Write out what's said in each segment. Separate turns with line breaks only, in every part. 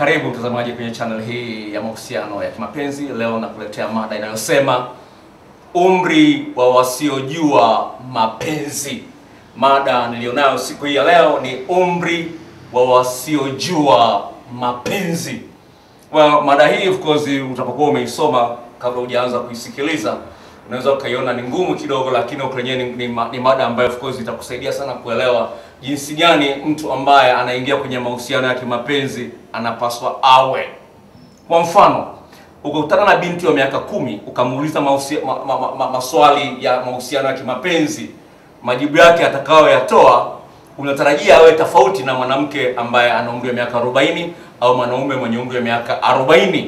Karibu mtazamaji kwenye channel hii ya mahusiano ya kimapenzi. Leo nakuletea mada inayosema umri wa wasiojua mapenzi. Mada nilionayo siku hii ya leo ni umri wa wasiojua mapenzi. Well, mada hii of course utapokuwa umeisoma kabla hujaanza kuisikiliza unaweza ukaiona ni ngumu kidogo, lakini ukrenyewe ni, ni, ni mada ambayo of course itakusaidia sana kuelewa jinsi gani mtu ambaye anaingia kwenye mahusiano ya kimapenzi anapaswa awe. Kwa mfano, ukakutana na binti wa miaka kumi ukamuuliza ma, ma, ma, ma, maswali ya mahusiano ya kimapenzi, majibu yake atakayoyatoa unatarajia awe tofauti na mwanamke ambaye ana umri wa miaka 40 au mwanaume mwenye umri wa miaka 40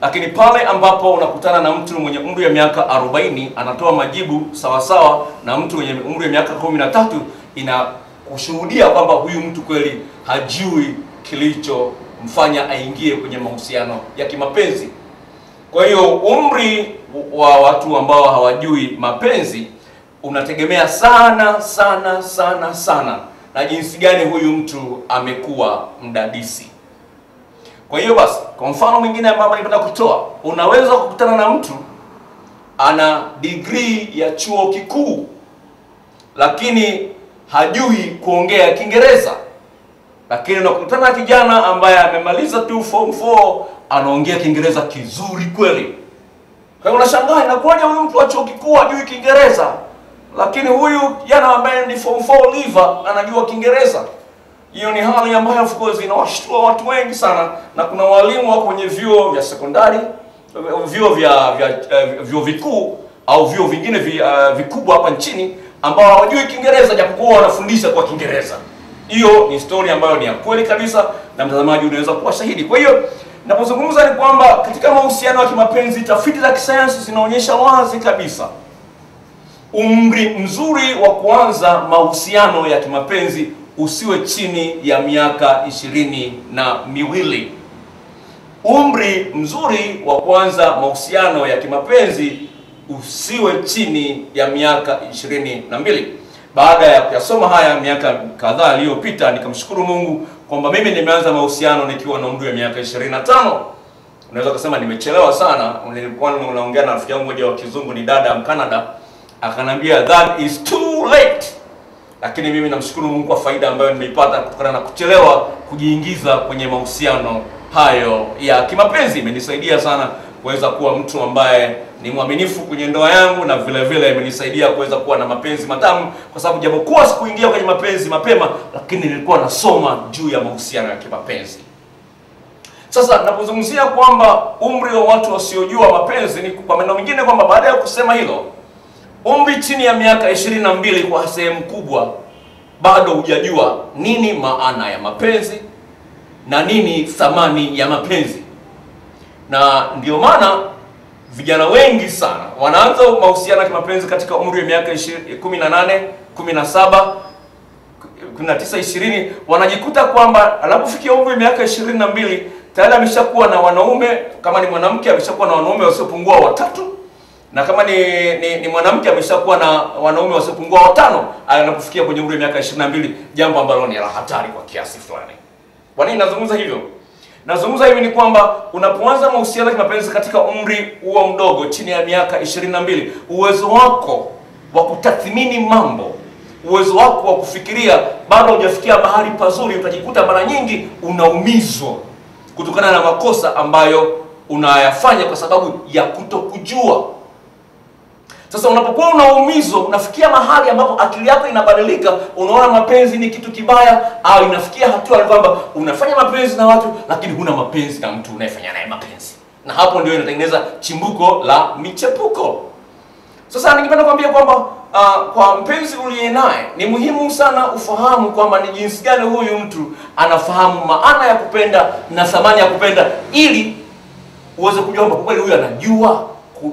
lakini pale ambapo unakutana na mtu mwenye umri wa miaka 40 anatoa majibu sawa sawa na mtu mwenye umri wa miaka 13 inakushuhudia kwamba huyu mtu kweli hajui kilichomfanya aingie kwenye mahusiano ya kimapenzi. Kwa hiyo umri wa watu ambao hawajui mapenzi unategemea sana sana sana sana na jinsi gani huyu mtu amekuwa mdadisi. Kwa hiyo basi, kwa mfano mwingine ambao nilipenda kutoa, unaweza kukutana na mtu ana degree ya chuo kikuu lakini hajui kuongea Kiingereza, lakini unakutana na kijana ambaye amemaliza tu form 4 anaongea Kiingereza kizuri kweli. Kwa hiyo unashangaa inakuwaje huyu mtu wa chuo kikuu hajui Kiingereza, lakini huyu kijana ambaye ni form 4 liver anajua Kiingereza. Hiyo ni hali ambayo of course inawashtua watu wengi sana, na kuna walimu wa kwenye vyuo vya sekondari, vyuo vya vya eh, vyuo vikuu au vyuo vingine vi, uh, vikubwa hapa nchini ambao hawajui Kiingereza japokuwa wanafundisha kwa Kiingereza. Hiyo ni story ambayo ni ya kweli kabisa, na mtazamaji unaweza kuwa shahidi. Kwa hiyo napozungumza ni kwamba katika mahusiano ya kimapenzi, tafiti za kisayansi zinaonyesha wazi kabisa umri mzuri wa kuanza mahusiano ya kimapenzi usiwe chini ya miaka ishirini na miwili. Umri mzuri wa kuanza mahusiano ya kimapenzi usiwe chini ya miaka ishirini na mbili. Baada ya kuyasoma haya miaka kadhaa iliyopita, nikamshukuru Mungu kwamba mimi nimeanza mahusiano nikiwa na umri wa miaka 25. Unaweza kusema nimechelewa sana. Nilikuwa naongea na rafiki yangu mmoja wa kizungu, ni dada Mkanada, akanambia that is too late lakini mimi namshukuru Mungu kwa faida ambayo nimeipata kutokana na kuchelewa kujiingiza kwenye mahusiano hayo ya kimapenzi. Imenisaidia sana kuweza kuwa mtu ambaye ni mwaminifu kwenye ndoa yangu, na vile vile imenisaidia kuweza kuwa na mapenzi matamu, kwa sababu japokuwa sikuingia kwenye mapenzi mapema, lakini nilikuwa nasoma juu ya mahusiano ya kimapenzi. Sasa napozungumzia kwamba umri wa watu wasiojua mapenzi, ni kwa maneno mengine kwamba baada ya kusema hilo umri chini ya miaka ishirini na mbili kwa sehemu kubwa bado hujajua nini maana ya mapenzi na nini thamani ya mapenzi, na ndio maana vijana wengi sana wanaanza mahusiano ya kimapenzi katika umri wa miaka 18, 17, 19, 20, wanajikuta kwamba anapofikia umri wa miaka ishirini na mbili tayari ameshakuwa na wanaume, kama ni mwanamke ameshakuwa na wanaume wasiopungua watatu na kama ni, ni, ni mwanamke ameshakuwa na wanaume wasiopungua watano anapofikia kwenye umri wa miaka 22, jambo ambalo ni la hatari kwa kiasi fulani. Kwa nini nazungumza hivyo? Nazungumza hivi ni kwamba unapoanza mahusiano ya kimapenzi katika umri huo mdogo, chini ya miaka 22, uwezo wako wa kutathmini mambo, uwezo wako wa kufikiria bado hujafikia mahali pazuri. Utajikuta mara nyingi unaumizwa kutokana na makosa ambayo unayafanya kwa sababu ya kutokujua. Sasa unapokuwa unaumizwa, unafikia mahali ambapo akili yako inabadilika, unaona mapenzi ni kitu kibaya, au inafikia hatua kwamba unafanya mapenzi na watu lakini huna mapenzi na mtu unayefanya naye mapenzi, na hapo ndio inatengeneza chimbuko la michepuko. Sasa ningependa kuambia kwamba uh, kwa mpenzi uliye naye ni muhimu sana ufahamu kwamba ni jinsi gani huyu mtu anafahamu maana ya kupenda na thamani ya kupenda, ili uweze kujua kwamba kweli huyu anajua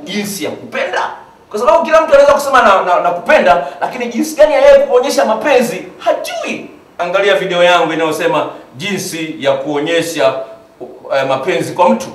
jinsi ya kupenda kwa sababu kila mtu anaweza kusema na, na, na kupenda lakini jinsi gani yeye kuonyesha mapenzi hajui. Angalia video yangu inayosema jinsi ya kuonyesha uh, mapenzi kwa mtu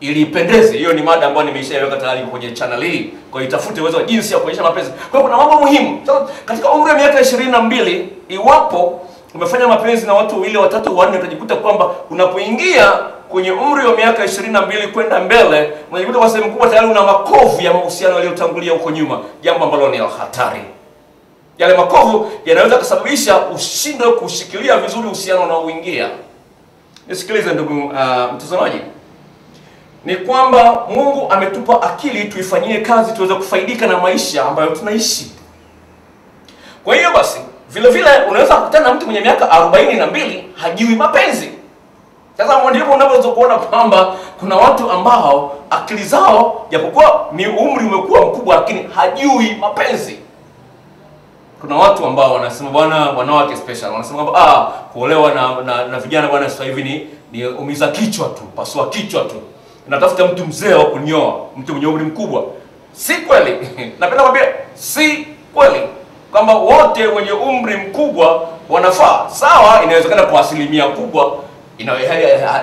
ili ipendeze. Hiyo ni mada ambayo nimeishaiweka tayari kwenye channel hii, kwa itafute uwezo wa jinsi ya kuonyesha mapenzi. Kwa kuna mambo muhimu. Sasa katika umri wa miaka ishirini na mbili, iwapo umefanya mapenzi na watu wawili watatu wanne, utajikuta kwamba unapoingia kwenye umri wa miaka ishirini na mbili kwenda mbele, unajikuta kwa sehemu kubwa tayari una makovu ya mahusiano yaliyotangulia huko nyuma, jambo ambalo ni la hatari. Yale makovu yanaweza kusababisha ushindwe kushikilia vizuri uhusiano unaoingia. Nisikilize ndugu uh, mtazamaji, ni kwamba Mungu ametupa akili tuifanyie kazi tuweze kufaidika na maisha ambayo tunaishi. Kwa hiyo basi, vile vile unaweza kukutana na mtu mwenye miaka arobaini na mbili hajui mapenzi. Sasa ndipo unapoweza kuona kwamba kuna watu ambao akili zao japokuwa ni umri umekuwa mkubwa, lakini hajui mapenzi. Kuna watu ambao wanasema bwana, wanawake special wanasema kwamba ah, kuolewa na, na, na vijana bwana sasa hivi ni, ni umiza kichwa tu, pasua kichwa tu, natafuta mtu mzee wa kunioa, mtu mwenye umri mkubwa. Si kweli. Napenda kwambia si kweli kwamba wote wenye umri mkubwa wanafaa. Sawa, inawezekana kwa asilimia kubwa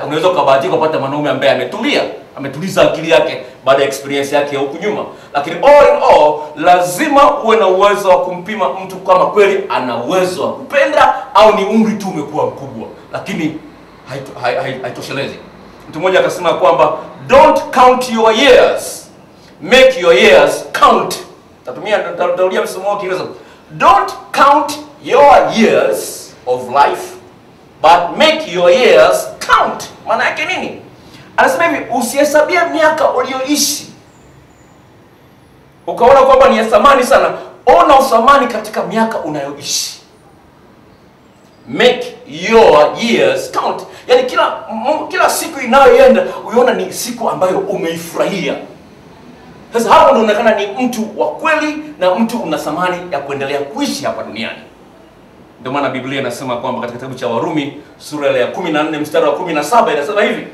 unaweza ukabahatika kupata mwanaume ambaye ametulia, ametuliza akili yake baada ya experience yake ya huku nyuma, lakini all in all, lazima uwe na uwezo wa kumpima mtu kama kweli ana uwezo wa kupenda au ni umri tu umekuwa mkubwa, lakini haito- hai- hai- haitoshelezi. Mtu mmoja akasema kwamba don't count your years, make your years count. Tatumia tarudia msemo wa Kiingereza, don't count your years of life but make your years count. Maana yake nini? Anasema hivi, usihesabie miaka ulioishi ukaona kwamba ni ya thamani sana. Ona uthamani katika miaka unayoishi. Make your years count, yaani kila kila siku inayoenda uiona ni siku ambayo umeifurahia. Sasa hapo unaonekana ni mtu wa kweli na mtu una thamani ya kuendelea kuishi hapa duniani. Ndio maana Biblia inasema kwamba katika kitabu cha Warumi sura ya 14 mstari wa 17 inasema hivi,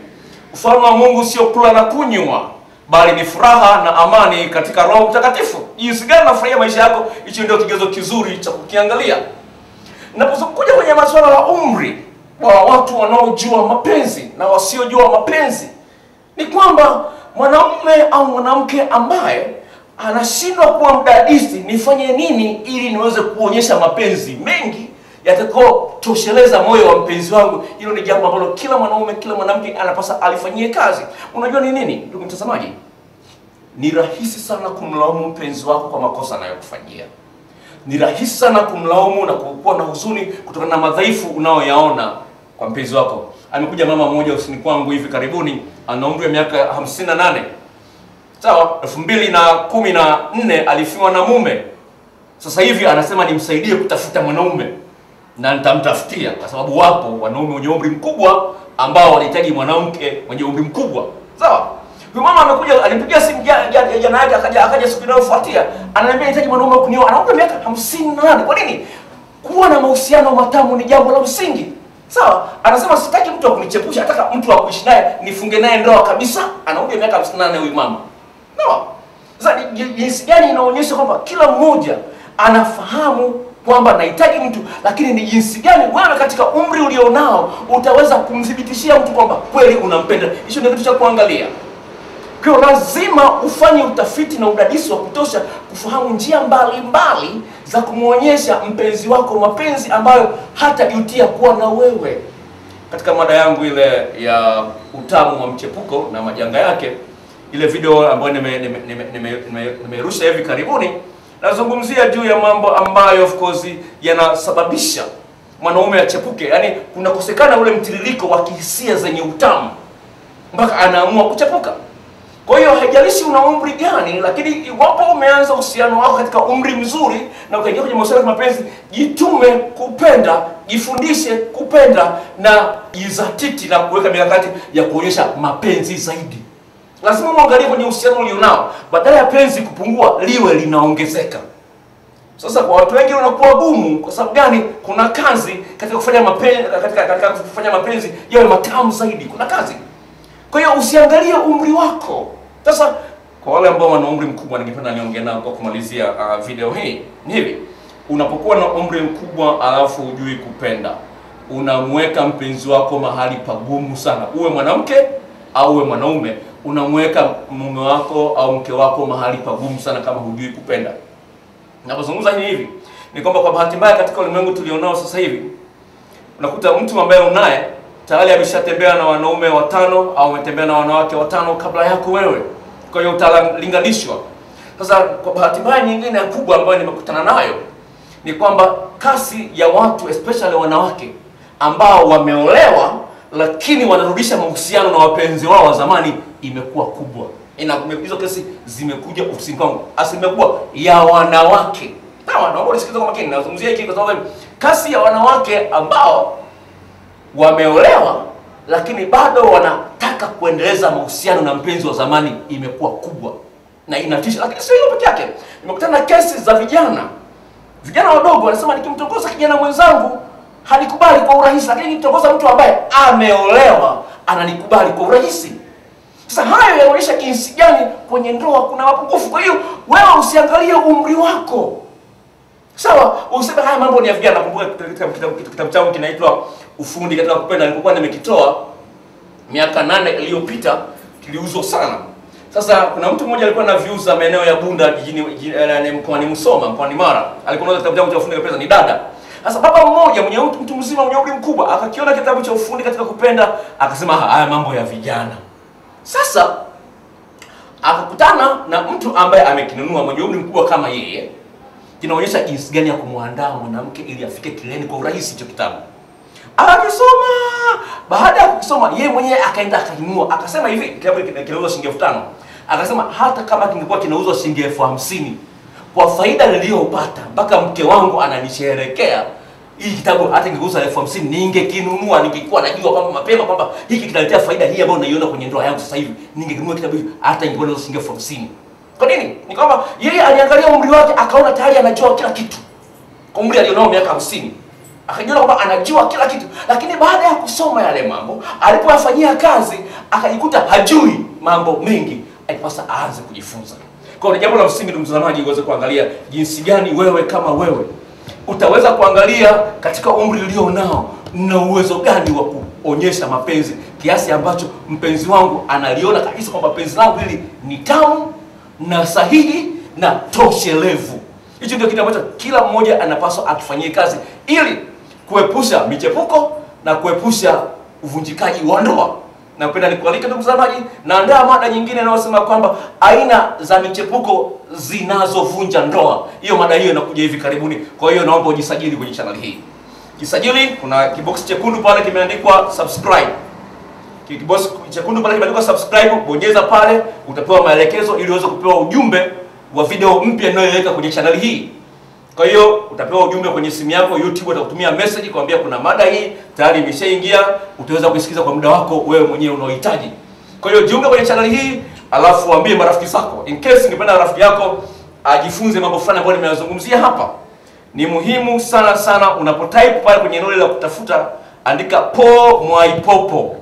ufalme wa Mungu sio kula na kunywa, bali ni furaha na amani katika Roho Mtakatifu. Jinsi gani nafurahia maisha yako, hicho ndio kigezo kizuri cha kukiangalia. Napokuja kwenye masuala ya umri wa watu wanaojua mapenzi na wasiojua mapenzi, ni kwamba mwanamume au mwanamke ambaye anashindwa kuwa mdadisi, nifanye nini ili niweze kuonyesha mapenzi mengi yatakayotosheleza moyo wa mpenzi wangu. Hilo ni jambo ambalo kila mwanaume, kila mwanamke anapasa alifanyie kazi. Unajua ni nini, ndugu mtazamaji? Ni rahisi sana kumlaumu mpenzi wako kwa makosa anayokufanyia. Ni rahisi sana kumlaumu na kuwa na huzuni kutokana na madhaifu unaoyaona kwa mpenzi wako. Amekuja mama mmoja usini kwangu hivi karibuni, ana umri wa miaka 58 sawa, elfu mbili na kumi na nne alifiwa na mume. Sasa hivi anasema nimsaidie kutafuta mwanaume na nitamtafutia, kwa sababu wapo wanaume wenye umri mkubwa ambao wanahitaji mwanamke mwenye umri mkubwa. Sawa, huyu mama amekuja, alimpigia simu ja- ja- jana yake, akaja akaja siku inayofuatia, ananiambia nahitaji mwanaume wa kunioa. Ana umri miaka hamsini na nane. Kwa nini? Kuwa na mahusiano matamu ni jambo la msingi. Sawa, anasema sitaki mtu wa kunichepusha, nataka mtu wa kuishi naye, nifunge naye ndoa kabisa. Ana umri miaka 58 huyu mama. No. Sasa jinsi gani inaonyesha kwamba kila mmoja anafahamu kwamba nahitaji mtu, lakini ni jinsi gani wewe katika umri ulionao utaweza kumthibitishia mtu kwamba kweli unampenda. Hicho ndio kitu cha kuangalia. Kwa lazima ufanye utafiti na udadisi wa kutosha kufahamu njia mbalimbali mbali za kumwonyesha mpenzi wako mapenzi ambayo hata jutia kuwa na wewe. Katika mada yangu ile ya utamu wa mchepuko na majanga yake, ile video ambayo nimerusha nime, nime, nime, nime, hivi karibuni, nazungumzia juu ya mambo ambayo of course yanasababisha mwanaume achepuke, yaani kunakosekana ule mtiririko wa kihisia zenye utamu mpaka anaamua kuchepuka. Kwa hiyo haijalishi una umri gani, lakini iwapo umeanza uhusiano wako katika umri mzuri na ukaingia kwenye mahusiano ya mapenzi, jitume kupenda, jifundishe kupenda na jizatiti na kuweka mikakati ya kuonyesha mapenzi zaidi. Lazima muangalie kwenye uhusiano ulionao, badala ya penzi kupungua liwe linaongezeka. Sasa kwa watu wengi unakuwa gumu. Kwa sababu gani? Kuna kazi katika kufanya mapenzi, katika, katika kufanya mapenzi yawe matamu zaidi. Kuna kazi. Kwa hiyo usiangalie umri wako. Sasa kwa wale ambao wana umri mkubwa, ningependa niongee nao kwa kumalizia uh, video hii. Ni hivi, unapokuwa na umri mkubwa alafu hujui kupenda, unamweka mpenzi wako mahali pagumu sana. Uwe mwanamke au we mwanaume, unamweka mume wako au mke wako mahali pagumu sana kama hujui kupenda. Napozungumza hivi ni kwamba kwa bahati mbaya katika ulimwengu tulionao sasa hivi unakuta mtu ambaye unaye tayari ameshatembea na wanaume watano au ametembea na wanawake watano kabla yako wewe, kwa hiyo utalinganishwa. Sasa kwa bahati mbaya nyingine kubwa ambayo nimekutana nayo ni kwamba kasi ya watu especially wanawake ambao wameolewa lakini wanarudisha mahusiano na wapenzi wao wa zamani imekuwa kubwa. Ina hizo kesi zimekuja ofisini kwangu, asilimia kubwa ya wanawake. Sawa, kwa makini. Nazungumzia hiki kwa sababu kasi ya wanawake ambao wameolewa lakini bado wanataka kuendeleza mahusiano na mpenzi wa zamani imekuwa kubwa na inatisha. Lakini sio peke yake, nimekutana na kesi za vijana vijana wadogo wanasema, nikimtongoza kijana mwenzangu hanikubali kwa urahisi, lakini nikimtongoza mtu ambaye ameolewa ananikubali kwa urahisi. Sasa hayo yanaonyesha jinsi gani kwenye ndoa kuna mapungufu. Kwa hiyo wewe usiangalie umri wako, sawa, useme haya mambo ni ya vijana. Nakumbuka kitabu changu kinaitwa Ufundi katika Kupenda, nilipokuwa nimekitoa miaka nane iliyopita, kiliuzwa sana. Sasa kuna mtu mmoja alikuwa na viuza maeneo ya Bunda jijini mkoani Musoma mkoani Mara, alikuwa na kitabu changu cha Ufundi katika Kupenda, ni dada. Sasa baba mmoja mwenye mtu, mzima mwenye umri mkubwa akakiona kitabu cha Ufundi katika Kupenda, akasema haya mambo ya vijana. Sasa akakutana na mtu ambaye amekinunua mwenye umri mkubwa kama yeye, kinaonyesha jinsi gani ya kumwandaa mwanamke ili afike kileleni kwa urahisi hicho kitabu. Akakisoma. Baada ya kukisoma, yeye mwenyewe akaenda akanunua, akasema hivi, kitabu kinauzwa shilingi elfu tano. Akasema hata kama kingekuwa kinauzwa shilingi elfu hamsini kwa faida niliyopata mpaka mke wangu ananisherekea hii kitabu hata ingekuza elfu hamsini ningekinunua, ningekuwa najua kwamba mapema kwamba hiki kitaletea faida hii ambayo naiona kwenye ndoa yangu sasa hivi, ningekinunua kitabu hiki hata ingekuwa nazo shilingi elfu hamsini. Kwa nini? Ni kwamba yeye aliangalia umri wake akaona tayari anajua kila kitu. Kwa umri alionao miaka hamsini akajiona kwamba anajua kila kitu, lakini baada ya kusoma yale mambo, alipoyafanyia kazi, akajikuta hajui mambo mengi, alipasa aanze kujifunza. Kwa hiyo jambo la msingi, ndugu mtazamaji, uweze kuangalia jinsi gani wewe kama wewe utaweza kuangalia katika umri ulio nao na uwezo gani wa kuonyesha mapenzi kiasi ambacho mpenzi wangu analiona kabisa kwamba penzi langu hili ni tamu na sahihi na toshelevu. Hicho ndio kitu ambacho kila mmoja anapaswa akifanyie kazi ili kuepusha michepuko na kuepusha uvunjikaji wa ndoa. Napenda nikualike ndugu mtazamaji, naandaa mada nyingine inayosema kwamba aina za michepuko zinazovunja ndoa. Hiyo mada hiyo inakuja hivi karibuni, kwa hiyo naomba ujisajili kwenye channel hii. Jisajili, kuna kibox chekundu pale kimeandikwa subscribe. Kibox chekundu pale kimeandikwa subscribe, bonyeza pale, utapewa maelekezo ili uweze kupewa ujumbe wa video mpya ninayoweka kwenye channel hii. Kwa hiyo utapewa ujumbe kwenye simu yako, YouTube atakutumia message kuambia kuna mada hii tayari imeshaingia, utaweza kuisikiza kwa muda wako wewe mwenyewe unaohitaji. Kwa hiyo jiunge kwenye channel hii, alafu waambie marafiki zako. In case ningependa rafiki yako ajifunze mambo fulani ambayo nimeyazungumzia hapa. Ni muhimu sana sana unapotype pale kwenye eneo la kutafuta, andika Po Mwaipopo.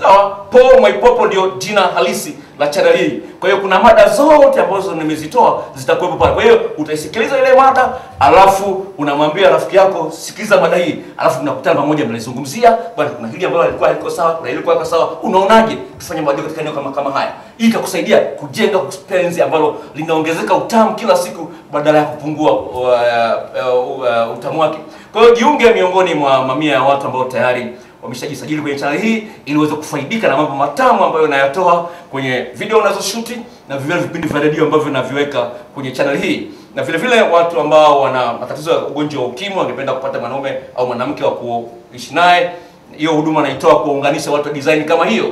Sawa? Paul Mwaipopo ndio jina halisi la channel hii. Kwa hiyo kuna mada zote ambazo nimezitoa zitakuwepo pale. Kwa hiyo utaisikiliza ile mada, alafu unamwambia rafiki yako sikiliza mada hii, alafu mnakutana pamoja mnaizungumzia, bwana kuna hili ambalo alikuwa haliko sawa, kuna hili kwa sawa. Unaonaje tufanye mabadiliko katika eneo kama kama haya? Hii itakusaidia kujenga penzi ambalo linaongezeka utamu kila siku badala ya kupungua uh, uh, uh, utamu wake. Kwa hiyo jiunge miongoni mwa mamia ya watu ambao tayari wameshajisajili kwenye channel hii ili uweze kufaidika na mambo matamu ambayo nayatoa kwenye video unazoshuti na vile vipindi vya redio ambavyo naviweka kwenye channel hii, na vile vile watu ambao wana matatizo ya ugonjwa wa ukimwi wangependa kupata mwanaume au mwanamke wa kuishi naye, hiyo huduma naitoa kuwaunganisha watu wa design kama hiyo,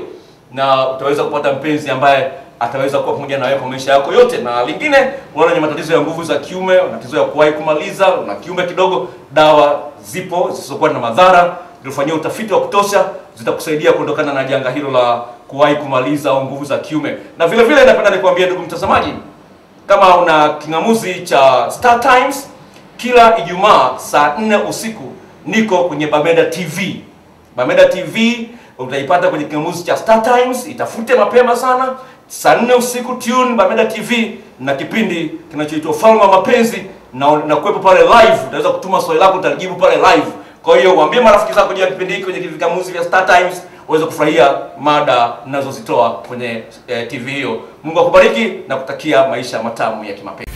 na utaweza kupata mpenzi ambaye ataweza kuwa pamoja na wewe kwa maisha yako yote. Na lingine, wale wenye matatizo ya nguvu za kiume, matatizo ya kuwahi kumaliza na kiume kidogo, dawa zipo zisizokuwa na madhara zilifanyia utafiti wa kutosha, zitakusaidia kuondokana na janga hilo la kuwahi kumaliza au nguvu za kiume. Na vile vile napenda nikwambie ndugu mtazamaji, kama una king'amuzi cha Star Times, kila Ijumaa saa nne usiku niko kwenye Bameda TV. Bameda TV utaipata kwenye king'amuzi cha Star Times, itafute mapema sana saa nne usiku, tune Bameda TV na kipindi kinachoitwa Ufalme wa Mapenzi, na na kuwepo pale live, utaweza kutuma swali lako, utajibu pale live. Kwa hiyo waambie marafiki zako juu ya kipindi hiki kwenye vikamuzi vya Star Times uweze kufurahia mada ninazozitoa kwenye eh, TV hiyo. Mungu akubariki na kutakia maisha matamu ya kimapenzi.